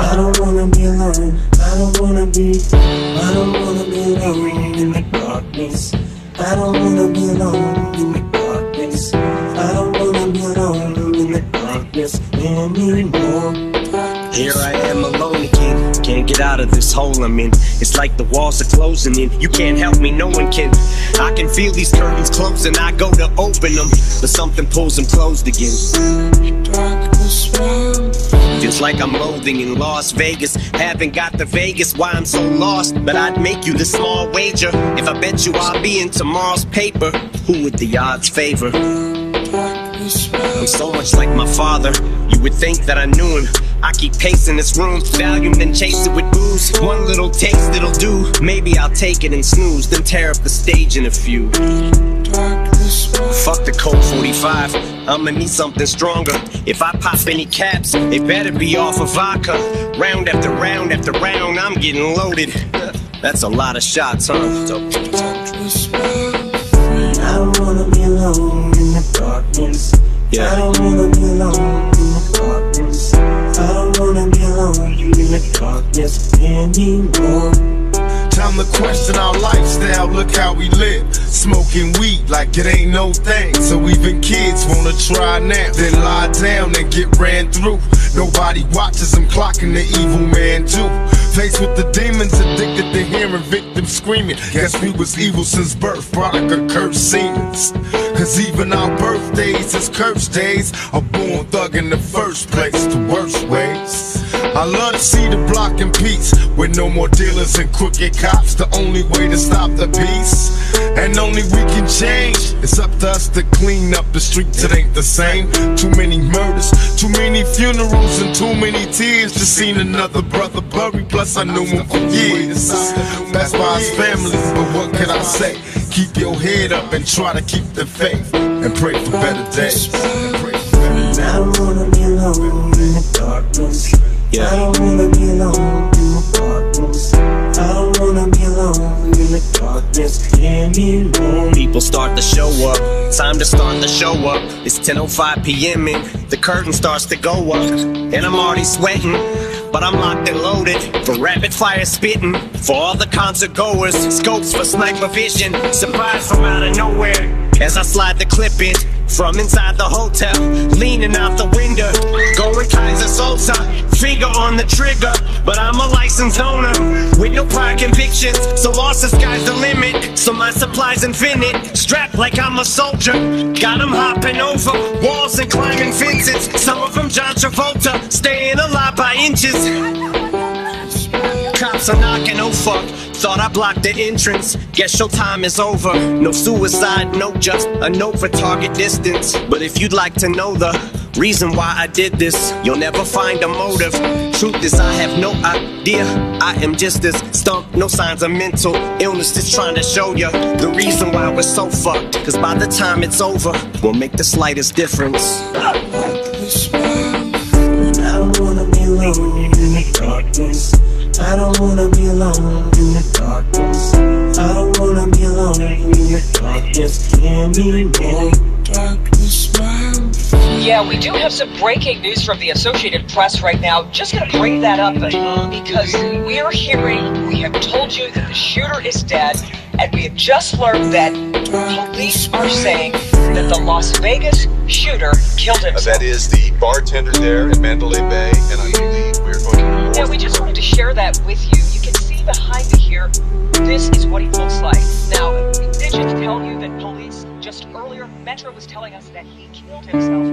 I don't wanna be alone. I don't wanna be. I don't wanna be alone in the darkness. I don't wanna be alone in the darkness. I don't wanna be alone in the darkness anymore. Here I am alone again. Can't get out of this hole I'm in. It's like the walls are closing in. You can't help me, no one can. I can feel these curtains closing. I go to open them, but something pulls them closed again. Like I'm loathing in Las Vegas. Haven't got the Vegas, why I'm so lost. But I'd make you the small wager. If I bet you I'll be in tomorrow's paper, who would the odds favor? I'm so much like my father. You would think that I knew him. I keep pacing this room, Valium, then chase it with booze. One little taste it'll do. Maybe I'll take it and snooze, then tear up the stage in a few. Fuck the Colt 45. I'ma need something stronger. If I pop any caps, it better be off of vodka. Round after round after round, I'm getting loaded. That's a lot of shots, huh? I don't wanna be alone in the darkness. Yeah. I Yeah. don't wanna be alone in the darkness. I don't wanna be alone in the darkness anymore. Time to question our lifestyle, look how we live. Smoking weed like it ain't no thing. So even kids wanna try now, then lie down and get ran through. Nobody watches them clocking the evil man too. Faced with the demons, addicted to hearing victims screaming. Guess we was evil since birth, product of cursed demons. Cause even our birthdays is cursed days. A born thug in the first place, the worst ways. I love to see the block in peace with no more dealers and crooked cops. The only way to stop the peace, and only we can change. It's up to us to clean up the streets. It ain't the same. Too many murders, too many funerals, and too many tears. Just seen another brother buried. Plus I knew him for years. That's why his family. But what can I say? Keep your head up and try to keep the faith and pray for better days. I wanna be alone. Yeah. I don't wanna be alone in the darkness. I don't wanna be alone in the darkness. People start to show up. Time to start the show up. It's 10:05 p.m. and the curtain starts to go up, and I'm already sweating. But I'm locked and loaded for rapid fire spitting. For all the concert goers, scopes for sniper vision. Surprise from out of nowhere as I slide the clip in from inside the hotel, leaning out the window, going Keyser Söze, finger on the trigger. But I'm a licensed owner with no prior convictions, so lost the sky's the limit. So my supply's infinite, strapped like I'm a soldier. Got 'em hopping over walls and climbing fences. Some of them John Travolta, staying alive by inches. Cops are knocking, oh fuck. Thought I blocked the entrance. Guess your time is over. No suicide no just a note for target distance. But if you'd like to know the reason why I did this, you'll never find a motive. Truth is, I have no idea. I am just as stumped, no signs of mental illness. Just trying to show you the reason why we're so fucked. Cause by the time it's over, we'll make the slightest difference. I don't wanna be alone in the darkness. I don't wanna be alone in the darkness anymore. Yeah, we do have some breaking news from the Associated Press right now. Just gonna bring that up uh, because we're hearing, we have told you that the shooter is dead, and we have just learned that police are saying that the Las Vegas shooter killed Uh, himself. That is the bartender there at Mandalay Bay, and I believe we're going to. Yeah, we just wanted to share that with you. You can see behind me here, this is what he looks like. Now, did just tell you that police just earlier, Metro was telling us that he killed himself